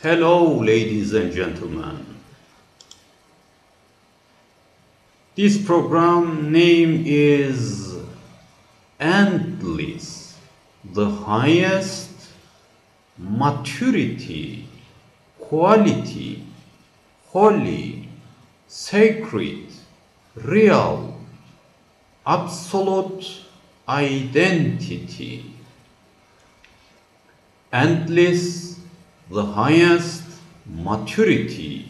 Hello, ladies and gentlemen. This program name is Endless, the highest maturity, quality, holy, sacred, real, absolute identity. Endless, the highest maturity,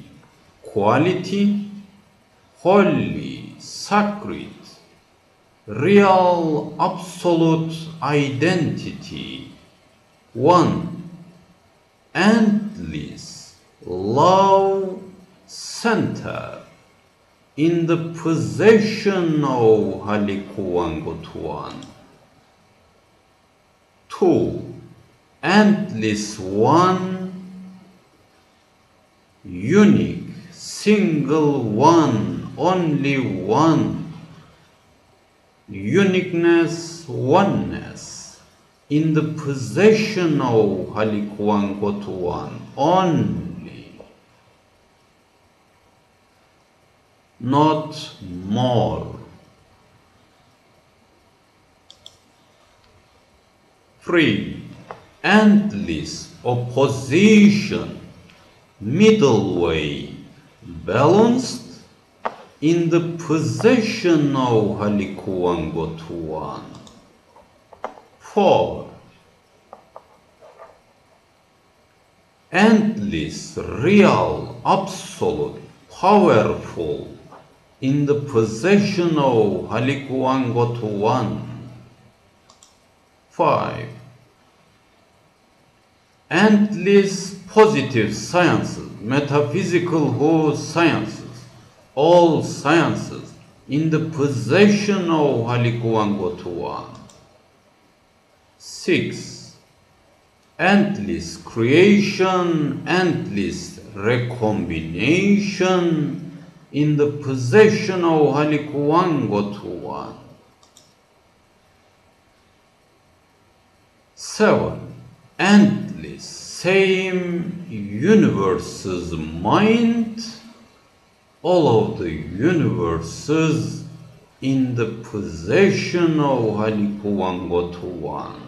quality, holy, sacred, real, absolute identity. One, endless, love center in the possession of Halikuwangotuan. Two, endless one, unique, single one, only one, uniqueness, oneness, in the possession of Halikuwangotuan only, not more. Free, endless opposition, middle way, balanced in the possession of Halikuwangotuan. Four, endless, real, absolute, powerful in the possession of Halikuwangotuan. Five, endless positive sciences, metaphysical whole sciences, all sciences in the possession of Halikuwangotuan. Six, endless creation, endless recombination in the possession of Halikuwangotuan. Seven, endless, same universe's mind, all of the universes in the possession of Halikuwangotuan.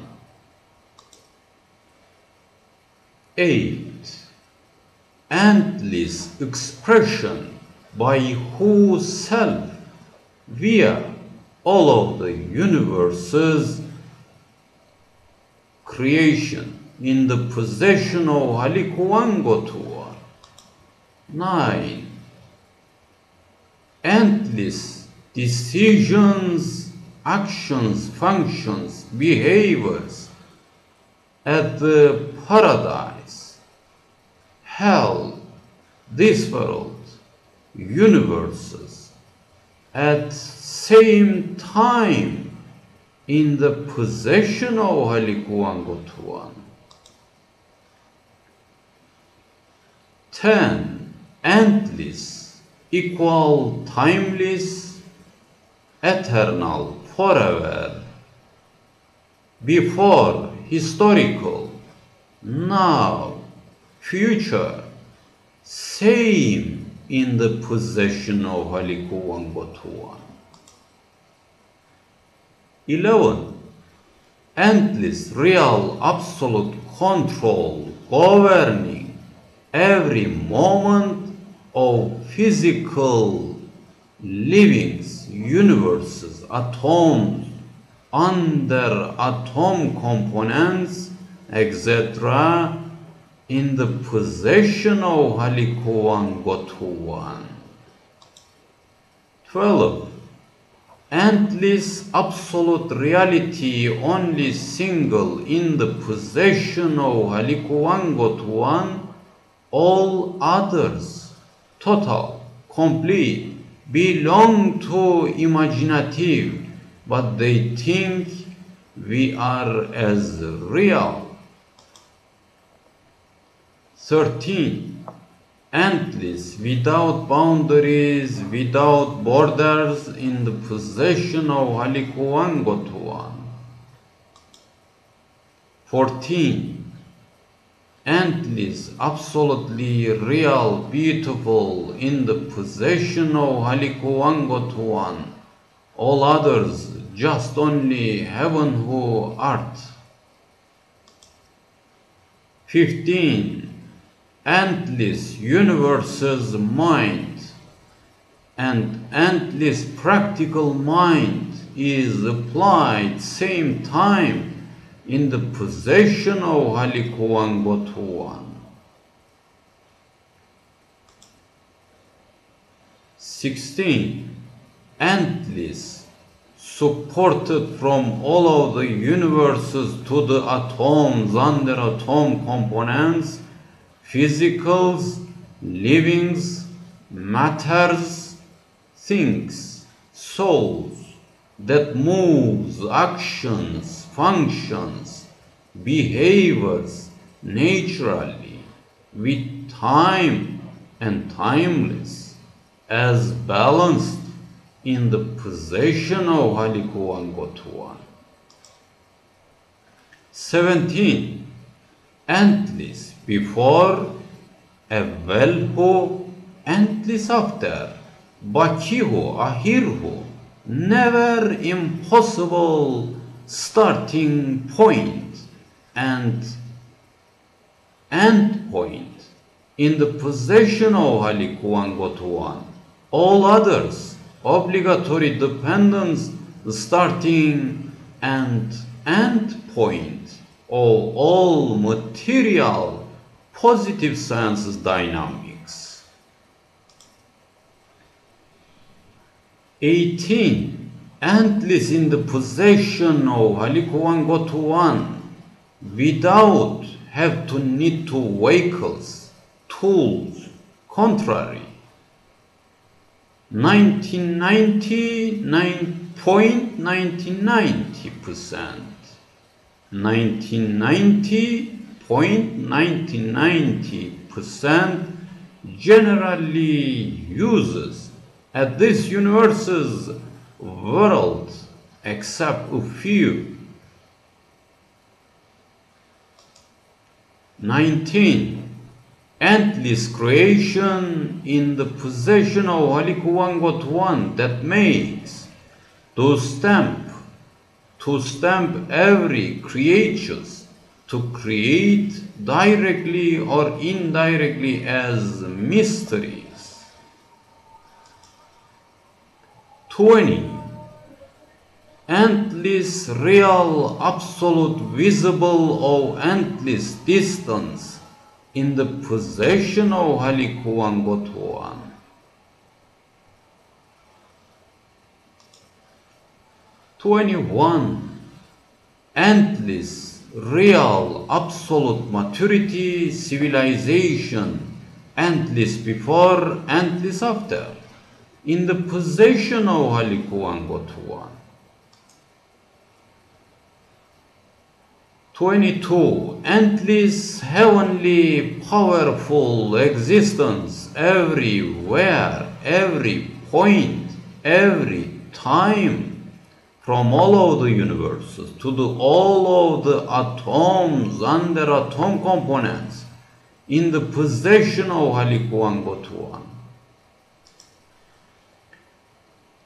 Eight, endless expression by whose self via all of the universes creation in the possession of Halikuwangotua. Nine, endless decisions, actions, functions, behaviors at the paradise, hell, this world, universes, at same time in the possession of Halikuwangotuan. 10. Endless, equal, timeless, eternal, forever, before, historical, now, future, same in the possession of Halikuwangotuan. 11. Endless, real, absolute control, governing every moment of physical livings, universes, atoms, under atom components, etc., in the possession of Halikuwangotuan. 12 endless absolute reality only single in the possession of Halikuwangotuan, all others, total, complete, belong to imaginative, but they think we are as real. 13 endless, without boundaries, without borders, in the possession of Halikuwangotuan. 14. Endless, absolutely real, beautiful, in the possession of Halikuwangotuan, all others just only heaven who art. 15. Endless universe's mind and endless practical mind is applied same time in the possession of Halikuan Gotuan. 16. Endless, supported from all of the universes to the atoms under atom components, physicals, livings, matters, things, souls that moves, actions, functions, behaviors naturally with time and timeless as balanced in the possession of Halikuan Gotuan. 17. Endless before, Evelhu, endless after, Bakihu, Ahirhu, never impossible starting point and end point in the possession of Halikuan Gotuan. All others, obligatory dependence, starting and end point of all material positive sciences dynamics. 18 endless in the possession of Halikuan Gotuan without have to need to vehicles, tools, contrary. 1999.1990%. 1990.1990% generally uses at this universe's world except a few. 19. Endless creation in the possession of Halikuwangot one that makes to stamp, to stamp every creatures to create directly or indirectly as mystery 20. Endless real absolute visible of endless distance in the possession of Halikuan Gotuan. Twenty-one, endless, real, absolute maturity, civilization, endless before, endless after in the possession of Halikuan Gotuan. 22. Endless, heavenly, powerful existence everywhere, every point, every time, from all of the universes to the, all of the atoms and their atom components in the possession of Halikuan Gotuan.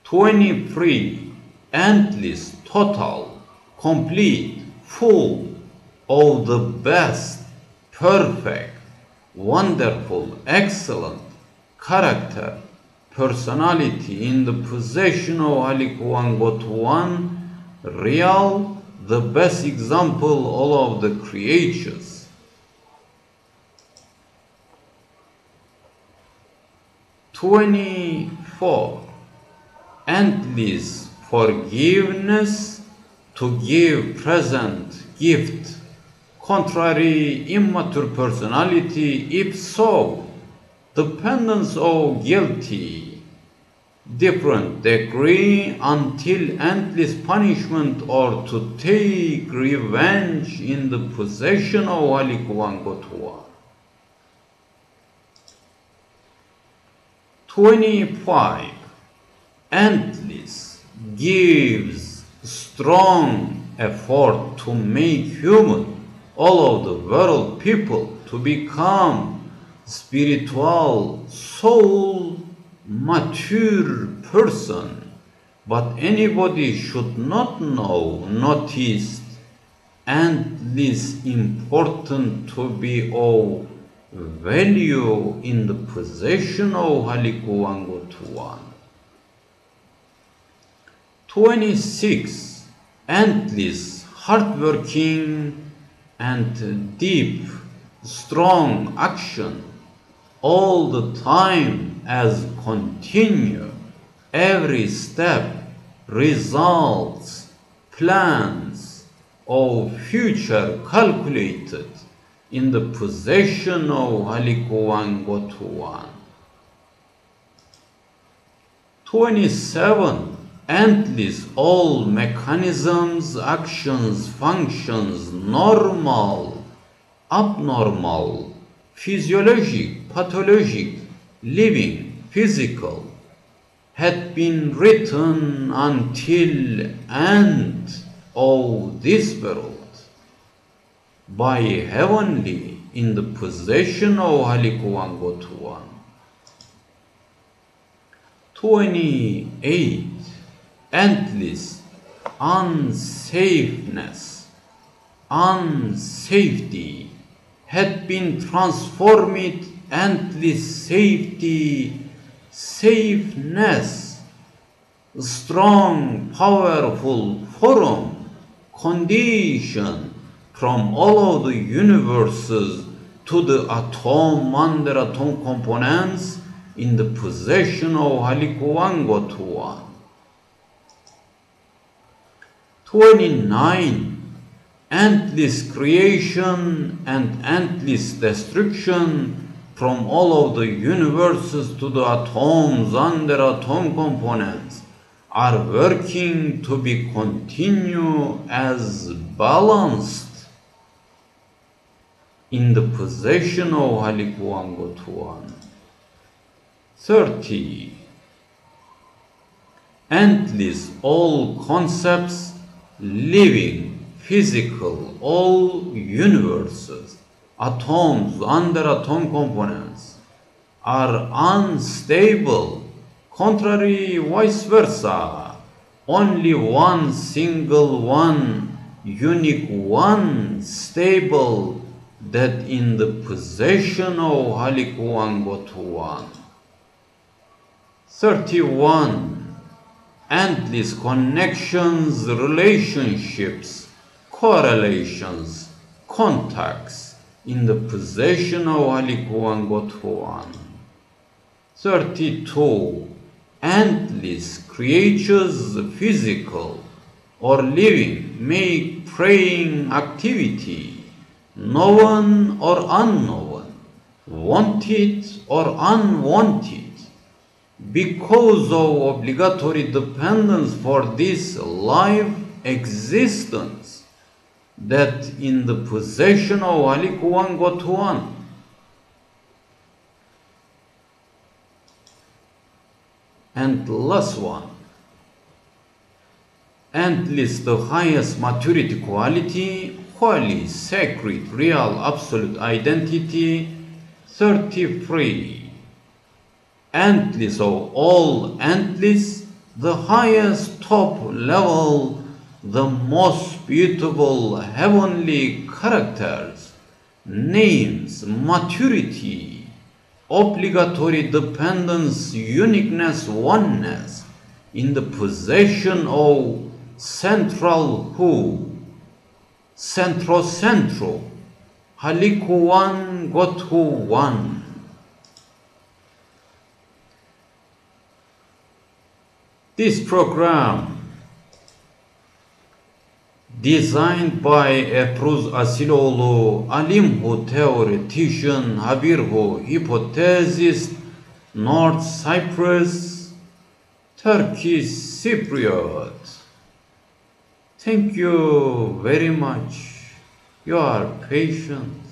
23 endless, total, complete, full of the best, perfect, wonderful, excellent character, personality in the possession of Halikuan Gotuan, real, the best example all of the creatures. Twenty-four endless forgiveness to give present gift, contrary immature personality, if so, dependence of guilty, different degree until endless punishment or to take revenge in the possession of Alikuan Gotua. 25 endless, gives strong effort to make human, all of the world people, to become spiritual soul mature person but anybody should not know notice and this important to be of value in the possession of Halikuwangotuan. 26. Endless, hardworking, and deep, strong action all the time as continue every step results plans of future calculated in the possession of Halikuwan Gotuwan. 27. Endless all mechanisms, actions, functions, normal, abnormal, physiologic, pathologic, living, physical, had been written until end of this world by heavenly in the possession of Halikuwan Gotuwan. 28. Endless unsafeness, unsafety had been transformed endless safety, safeness, strong, powerful forum, condition, from all of the universes to the atom and their atom components in the possession of Halikuwangotuan. 29. Endless creation and endless destruction from all of the universes to the atoms and their atom components are working to be continue as balanced in the possession of Halikuwangotuan. 30. Endless all concepts, living, physical, all universes, atoms under atom components are unstable, contrary vice versa. Only one single one, unique one, stable, that in the possession of Halikuwangotuan. 31. Endless connections, relationships, correlations, contacts in the possession of Halikuwangotuan. 32. Endless creatures, physical or living, make praying activity known or unknown, wanted or unwanted, because of obligatory dependence for this life existence, that in the possession of Alikuwan Gotuan, and last one, and list the highest maturity quality holy, sacred, real, absolute identity, 33. Endless of all endless, the highest top level, the most beautiful heavenly characters, names, maturity, obligatory dependence, uniqueness, oneness, in the possession of central who, Centro Centro, Halikuwan Gothu One. This program, designed by Efruz Asilolu, Alimhu theoretician, Habirhu hypothesis, North Cyprus, Turkish Cypriot. Thank you very much. You are patient.